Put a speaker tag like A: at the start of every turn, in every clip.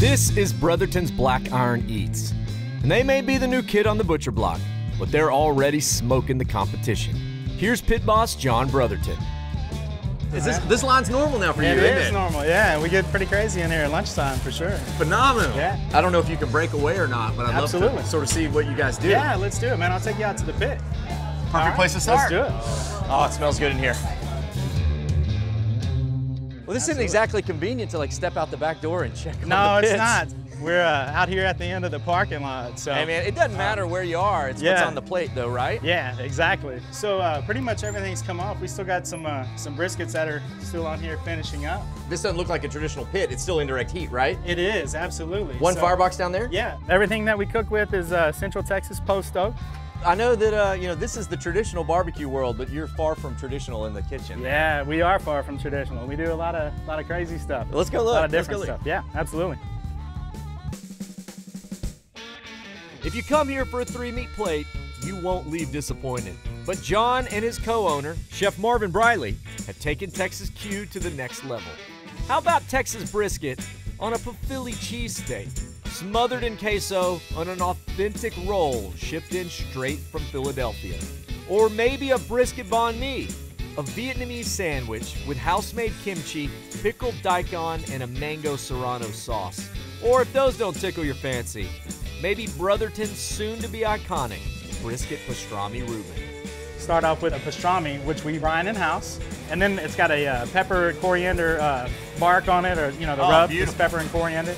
A: This is Brotherton's Black Iron Eats. And they may be the new kid on the butcher block, but they're already smoking the competition. Here's pit boss John Brotherton.
B: Is this this line's normal now for
C: It
B: you? isn't
C: is normal, yeah. We get pretty crazy in here at lunchtime for sure.
B: Phenomenal.
C: Yeah.
B: I don't know if you can break away or not, but I'd love to sort of see what you guys do.
C: Yeah, let's do it, man. I'll take you out to the pit.
B: Perfect place to start.
C: Let's do it.
B: Oh, it smells good in here. Well, this isn't exactly convenient to like step out the back door and check.
C: No, it's not. We're uh, out here at the end of the parking lot. So
B: Hey man, it doesn't matter where you are. It's what's on the plate, though, right?
C: Yeah, exactly. So uh, pretty much everything's come off. We still got some uh, some briskets that are still on here finishing up.
B: This doesn't look like a traditional pit. It's still indirect heat, right?
C: It is absolutely
B: One
C: So-
B: firebox down there.
C: Yeah, everything that we cook with is uh, Central Texas post oak.
B: I know that uh, you know this is the traditional barbecue world, but you're far from traditional in the kitchen.
C: Yeah, we are far from traditional. We do a lot of a lot of crazy stuff.
B: Let's go
C: A
B: look.
C: lot of
B: Let's go
C: different
B: look.
C: stuff. Yeah, absolutely.
A: If you come here for a three meat plate, you won't leave disappointed. But John and his co owner, Chef Marvin Briley, have taken Texas Q to the next level. How about Texas brisket on a Philly cheesesteak, smothered in queso on an authentic roll shipped in straight from Philadelphia? Or maybe a brisket banh mi, a Vietnamese sandwich with house made kimchi, pickled daikon, and a mango serrano sauce. Or if those don't tickle your fancy, maybe Brotherton's soon to be iconic brisket pastrami Reuben.
C: Start off with a pastrami, which we brine in house, and then it's got a uh, pepper coriander uh, bark on it, or you know the
B: Oh,
C: rub,
B: beautiful.
C: is pepper and coriander.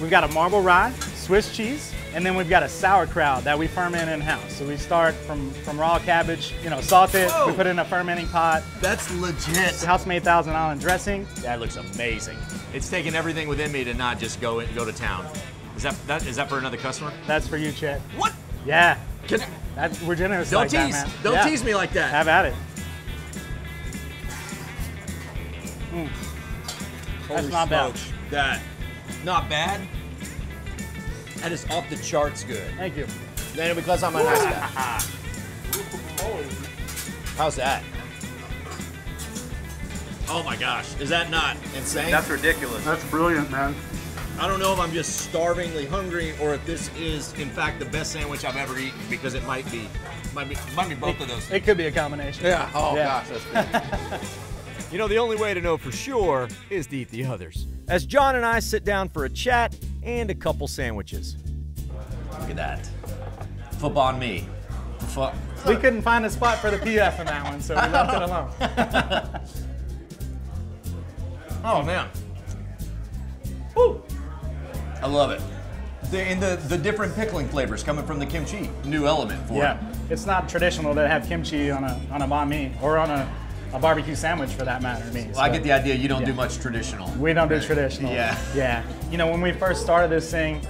C: We've got a marble rye, Swiss cheese, and then we've got a sauerkraut that we ferment in house. So we start from from raw cabbage, you know, salt it,
B: Whoa.
C: we put it in a fermenting pot,
B: That's legit.
C: house made Thousand Island dressing.
B: That looks amazing. It's taking everything within me to not just go in, go to town. Is that that is that for another customer?
C: That's for you, Chet.
B: What?
C: Yeah,
B: Can,
C: that, we're generous.
B: don't
C: like that,
B: tease.
C: man.
B: don't
C: Yeah.
B: tease me like that.
C: Have at it.
B: Holy
C: That's not bad.
B: smokes. That not bad. That is off the charts good.
C: Thank you.
B: Then because I'm a nice guy. How's that? Oh my gosh, is that not insane?
D: That's ridiculous.
C: That's brilliant, man.
B: I don't know if I'm just starvingly hungry or if this is in fact the best sandwich I've ever eaten because it might be, might be, might be both of those. Things.
C: It could be a combination.
B: Yeah. Oh
C: Yeah.
B: gosh, that's good.
A: You know, the only way to know for sure is to eat the others. As John and I sit down for a chat and a couple sandwiches.
B: Look at that. Football on me. Fuck.
C: We couldn't find a spot for the PF in that one, so we left it alone.
B: Oh man. Woo. I love it. The, and the, the different pickling flavors coming from the kimchi, new element for
C: Yeah,
B: it.
C: Yeah, it's not traditional to have kimchi on a on a banh mi or on a, a barbecue sandwich for that matter. Me,
B: Well, I get the idea you don't do much traditional.
C: We don't do traditional.
B: Yeah.
C: Yeah. You know, when we first started this thing,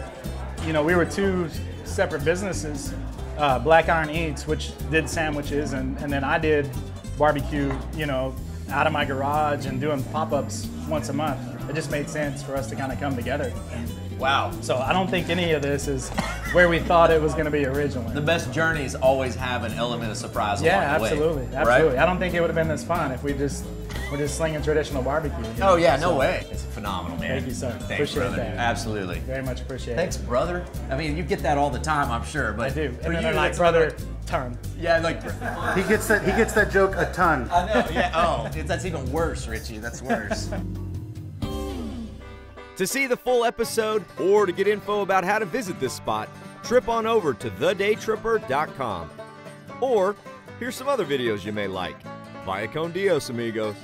C: you know, we were two separate businesses. Uh, Black Iron Eats, which did sandwiches, and, and then I did barbecue, you know, out of my garage and doing pop-ups once a month. It just made sense for us to kind of come together.
B: Wow.
C: So I don't think any of this is where we thought it was going to be originally.
B: The best journeys always have an element of surprise
C: yeah,
B: along the way.
C: absolutely,
B: right?
C: absolutely. I don't think it would have been this fun if we just were just slinging traditional barbecue. you
B: Oh
C: know?
B: yeah, no
C: So,
B: way. It's phenomenal, man.
C: Thank you, sir.
B: Thanks,
C: Appreciate
B: brother.
C: that.
B: Absolutely.
C: Very much appreciate
B: Thanks,
C: it.
B: Thanks, brother. I mean, you get that all the time, I'm sure, but
C: I do.
B: for
C: And
B: you,
C: like,
B: that's
C: brother,
B: another-
C: turn.
B: Yeah, like.
D: He gets that. He gets that joke a ton.
B: I know. Yeah. Oh, it's, that's even worse, Richie. That's worse.
A: To see the full episode or to get info about how to visit this spot, trip on over to thedaytripper.com. Or here's some other videos you may like. Via con Dios, amigos.